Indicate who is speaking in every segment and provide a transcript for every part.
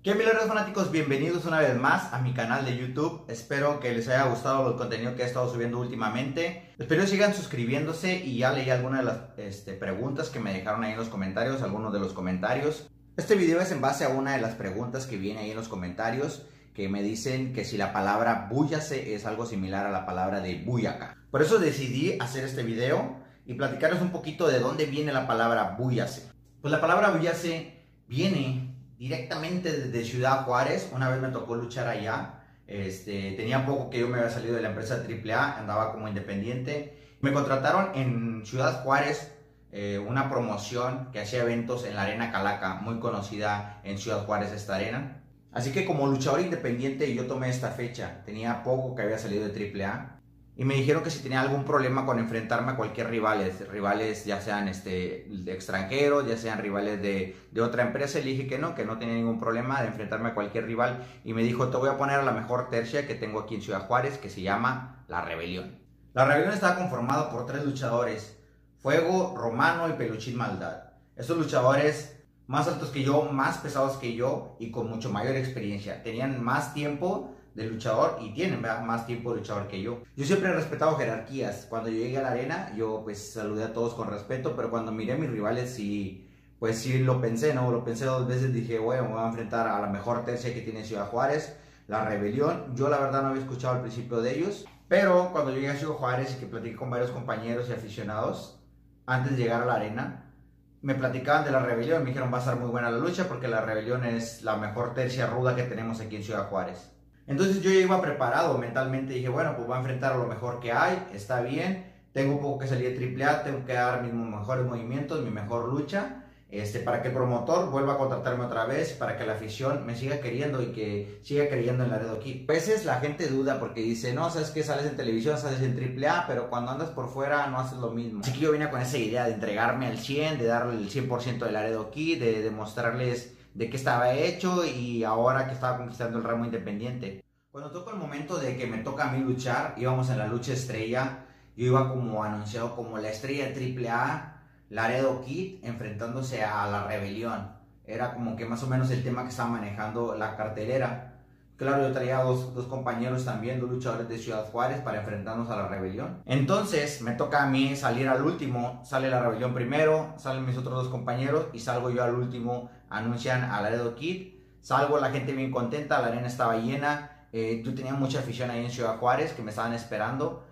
Speaker 1: ¿Qué milagros fanáticos? Bienvenidos una vez más a mi canal de YouTube. Espero que les haya gustado el contenido que he estado subiendo últimamente. Espero sigan suscribiéndose y ya leí algunas de las este, preguntas que me dejaron ahí en los comentarios, algunos de los comentarios. Este video es en base a una de las preguntas que viene ahí en los comentarios que me dicen que si la palabra búyase es algo similar a la palabra de buyaca. Por eso decidí hacer este video y platicarles un poquito de dónde viene la palabra búyase. Pues la palabra búyase viene directamente desde Ciudad Juárez. Una vez me tocó luchar allá. Este, tenía poco que yo me había salido de la empresa AAA, andaba como independiente. Me contrataron en Ciudad Juárez eh, una promoción que hacía eventos en la Arena Calaca, muy conocida en Ciudad Juárez esta arena. Así que como luchador independiente yo tomé esta fecha. Tenía poco que había salido de AAA y me dijeron que si tenía algún problema con enfrentarme a cualquier rivales, rivales ya sean este, extranjeros, ya sean rivales de, de, otra empresa, le que no, que no tenía ningún problema de enfrentarme a cualquier rival y me dijo, te voy a poner a la mejor tercia que tengo aquí en Ciudad Juárez, que se llama La Rebelión. La Rebelión estaba conformada por tres luchadores, Fuego, Romano y Peluchín Maldad. Estos luchadores más altos que yo, más pesados que yo y con mucho mayor experiencia, tenían más tiempo de luchador y tienen más tiempo de luchador que yo. Yo siempre he respetado jerarquías. Cuando yo llegué a la arena, yo pues saludé a todos con respeto, pero cuando miré a mis rivales sí, pues sí lo pensé, ¿no? Lo pensé dos veces, dije, bueno, me voy a enfrentar a la mejor tercia que tiene Ciudad Juárez, la Rebelión. Yo la verdad no había escuchado al principio de ellos, pero cuando llegué a Ciudad Juárez y que platiqué con varios compañeros y aficionados, antes de llegar a la arena, me platicaban de la rebelión, me dijeron va a ser muy buena la lucha porque la rebelión es la mejor tercia ruda que tenemos aquí en Ciudad Juárez. Entonces yo ya iba preparado mentalmente, dije, bueno, pues voy a enfrentar a lo mejor que hay, está bien, tengo poco que salir de AAA, tengo que dar mis mejores movimientos, mi mejor lucha, este, para que el promotor vuelva a contratarme otra vez, para que la afición me siga queriendo y que siga creyendo en Laredo Kid. A veces la gente duda porque dice, no, sabes que sales en televisión, sales en AAA, pero cuando andas por fuera no haces lo mismo. Así que yo vine con esa idea de entregarme al 100, de darle el 100% de Laredo Kid, de demostrarles de qué estaba hecho y ahora que estaba conquistando el ramo independiente. Cuando tocó el momento de que me toca a mí luchar, íbamos en la lucha estrella, yo iba como anunciado como la estrella AAA, Laredo Kid, enfrentándose a la rebelión. Era como que más o menos el tema que estaba manejando la cartelera. Claro, yo traía dos, dos, compañeros también, dos luchadores de Ciudad Juárez para enfrentarnos a la rebelión. Entonces me toca a mí salir al último. Sale la rebelión primero, salen mis otros dos compañeros y salgo yo al último. Anuncian a Laredo Kid. Salgo, la gente bien contenta, la arena estaba llena. Eh, tú tenías mucha afición ahí en Ciudad Juárez que me estaban esperando.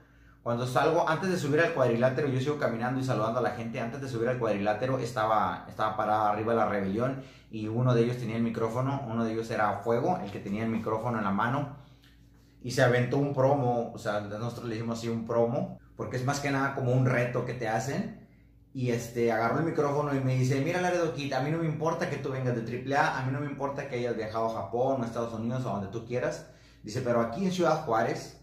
Speaker 1: Cuando salgo, antes de subir al cuadrilátero, yo sigo caminando y saludando a la gente. Antes de subir al cuadrilátero estaba, estaba parada arriba de la rebelión y uno de ellos tenía el micrófono. Uno de ellos era Fuego, el que tenía el micrófono en la mano. Y se aventó un promo, o sea, nosotros le dijimos así un promo, porque es más que nada como un reto que te hacen. Y este, agarró el micrófono y me dice, mira Laredo Kid, a mí no me importa que tú vengas de AAA, a mí no me importa que hayas viajado a Japón o a Estados Unidos o donde tú quieras Dice, pero aquí en Ciudad Juárez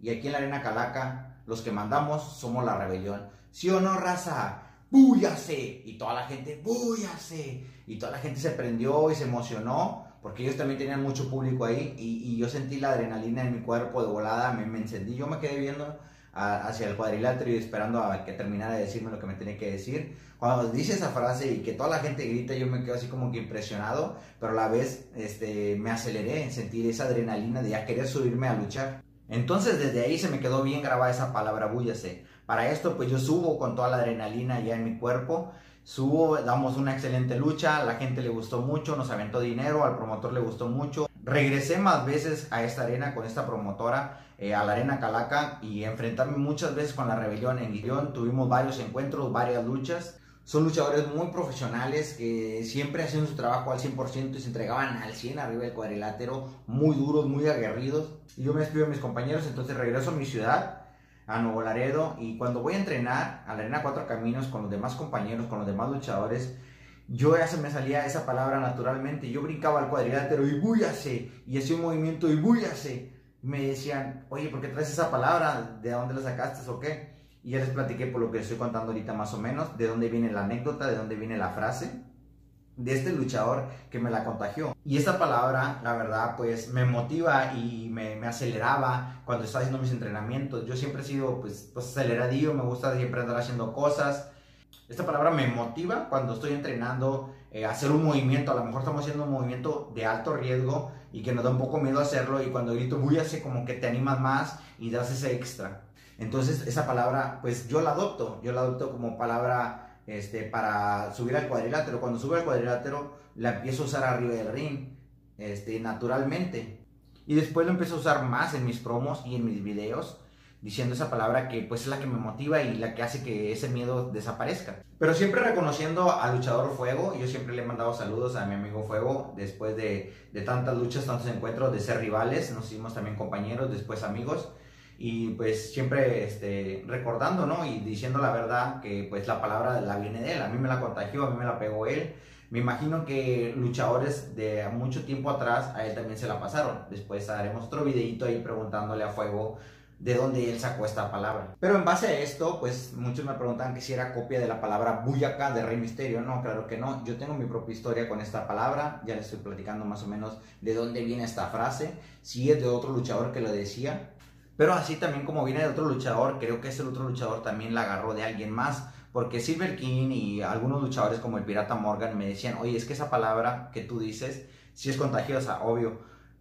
Speaker 1: y aquí en la Arena Calaca, los que mandamos somos la rebelión. ¿Sí o no, raza? ¡Búyase! Y toda la gente, ¡búyase! Y toda la gente se prendió y se emocionó porque ellos también tenían mucho público ahí y, yo sentí la adrenalina en mi cuerpo de volada, me, me encendí, yo me quedé viendo hacia el cuadrilátero y esperando a que terminara de decirme lo que me tenía que decir. Cuando dice esa frase y que toda la gente grita, yo me quedo así como que impresionado, pero a la vez este, me aceleré en sentir esa adrenalina de ya querer subirme a luchar. Entonces desde ahí se me quedó bien grabada esa palabra búyase. Para esto pues yo subo con toda la adrenalina ya en mi cuerpo, subo, damos una excelente lucha, la gente le gustó mucho, nos aventó dinero, al promotor le gustó mucho. Regresé más veces a esta arena con esta promotora eh, a la Arena Calaca y enfrentarme muchas veces con la rebelión en Guión. Tuvimos varios encuentros, varias luchas. Son luchadores muy profesionales que siempre hacían su trabajo al 100% y se entregaban al 100 arriba del cuadrilátero, muy duros, muy aguerridos. Y yo me despido de mis compañeros, entonces regreso a mi ciudad, a Nuevo Laredo, y cuando voy a entrenar a la Arena Cuatro Caminos con los demás compañeros, con los demás luchadores, yo ya se me salía esa palabra naturalmente. Yo brincaba al cuadrilátero y búyase, y hacía un movimiento y búyase me decían, oye, ¿por qué traes esa palabra? ¿De dónde la sacaste o qué? Y ya les platiqué por lo que estoy contando ahorita más o menos, de dónde viene la anécdota, de dónde viene la frase de este luchador que me la contagió. Y esta palabra, la verdad, pues me motiva y me, me, aceleraba cuando estaba haciendo mis entrenamientos. Yo siempre he sido, pues, pues aceleradillo, me gusta siempre andar haciendo cosas. Esta palabra me motiva cuando estoy entrenando eh, hacer un movimiento, a lo mejor estamos haciendo un movimiento de alto riesgo y que nos da un poco miedo hacerlo y cuando grito hacer como que te animas más y das ese extra. Entonces esa palabra, pues yo la adopto, yo la adopto como palabra este, para subir al cuadrilátero. Cuando subo al cuadrilátero la empiezo a usar arriba del ring, este, naturalmente. Y después lo empiezo a usar más en mis promos y en mis videos diciendo esa palabra que pues es la que me motiva y la que hace que ese miedo desaparezca. Pero siempre reconociendo al luchador Fuego, yo siempre le he mandado saludos a mi amigo Fuego después de, de tantas luchas, tantos encuentros, de ser rivales, nos hicimos también compañeros, después amigos y pues siempre este, recordando, ¿no? Y diciendo la verdad que pues la palabra la viene de él, a mí me la contagió, a mí me la pegó él. Me imagino que luchadores de mucho tiempo atrás a él también se la pasaron. Después haremos otro videito ahí preguntándole a Fuego de dónde él sacó esta palabra. Pero en base a esto, pues muchos me preguntan que si era copia de la palabra Buyaka de Rey Misterio. No, claro que no. Yo tengo mi propia historia con esta palabra. Ya les estoy platicando más o menos de dónde viene esta frase. Si es de otro luchador que lo decía. Pero así también como viene de otro luchador, creo que ese otro luchador también la agarró de alguien más. Porque Silver King y algunos luchadores como el Pirata Morgan me decían, oye, es que esa palabra que tú dices, sí es contagiosa, obvio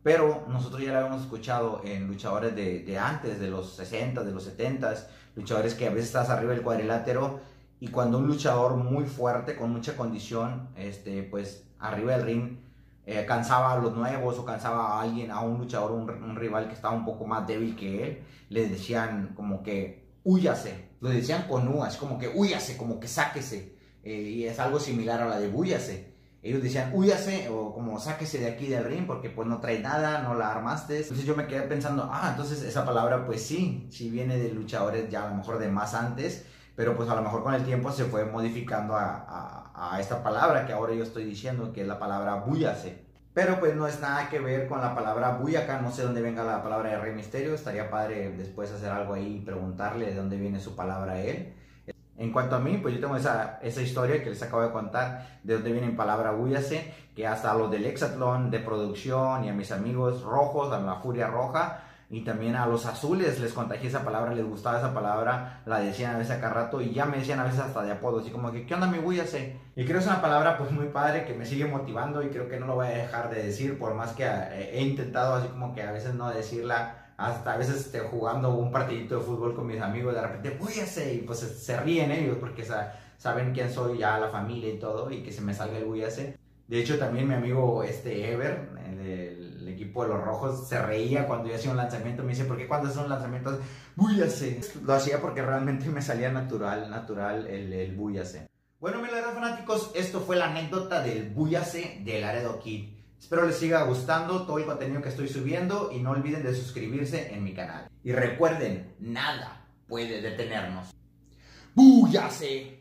Speaker 1: pero nosotros ya la habíamos escuchado en luchadores de, antes, de los 60, de los 70, luchadores que a veces estás arriba del cuadrilátero y cuando un luchador muy fuerte, con mucha condición, este, pues arriba del ring, eh, cansaba a los nuevos o cansaba a alguien, a un luchador, un, un, rival que estaba un poco más débil que él, le decían como que huyase, lo decían con U, como que huyase, como que sáquese, eh, y es algo similar a la de búyase ellos decían, huyase o como sáquese de aquí del ring porque pues no trae nada, no la armaste. Entonces yo me quedé pensando, ah, entonces esa palabra pues sí, sí viene de luchadores ya a lo mejor de más antes, pero pues a lo mejor con el tiempo se fue modificando a, a, esta palabra que ahora yo estoy diciendo, que es la palabra buyase. Pero pues no es nada que ver con la palabra buyaka, no sé dónde venga la palabra de Rey Misterio, estaría padre después hacer algo ahí y preguntarle de dónde viene su palabra a él. En cuanto a mí, pues yo tengo esa, esa historia que les acabo de contar, de donde viene en palabra Huyase, que hasta los del Hexatlón de producción y a mis amigos rojos, a la Furia Roja, y también a los azules les contagié esa palabra, les gustaba esa palabra, la decían a veces acá rato y ya me decían a veces hasta de apodo, así como que, ¿qué onda mi Huyase? Y creo que es una palabra pues muy padre que me sigue motivando y creo que no lo voy a dejar de decir, por más que eh, he intentado así como que a veces no decirla hasta a veces este, jugando un partidito de fútbol con mis amigos, de repente, búyase, y pues se ríen ellos porque saben quién soy, ya la familia y todo, y que se me salga el búyase. De hecho, también mi amigo este Ever, del equipo de los rojos, se reía cuando yo hacía un lanzamiento. Me dice, ¿por qué cuando hacen lanzamientos, búyase? Lo hacía porque realmente me salía natural, natural el, el búyase. Bueno, mis fanáticos, esto fue la anécdota del búyase del Laredo Kid. Espero les siga gustando todo el contenido que estoy subiendo y no olviden de suscribirse en mi canal. Y recuerden, nada puede detenernos. ¡Búyase!